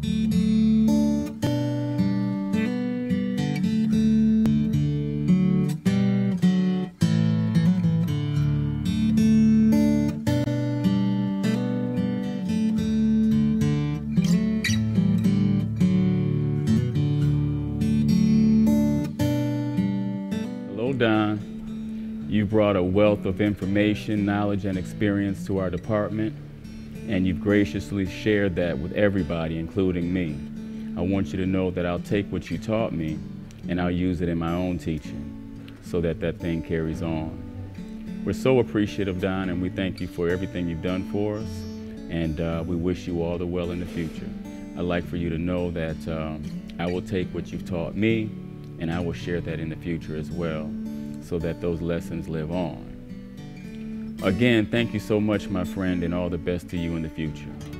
Hello, Don. You've brought a wealth of information, knowledge, and experience to our department, and you've graciously shared that with everybody, including me. I want you to know that I'll take what you taught me and I'll use it in my own teaching so that that thing carries on. We're so appreciative, Don, and we thank you for everything you've done for us, and uh, we wish you all the well in the future. I'd like for you to know that um, I will take what you've taught me and I will share that in the future as well so that those lessons live on. Again, thank you so much, my friend, and all the best to you in the future.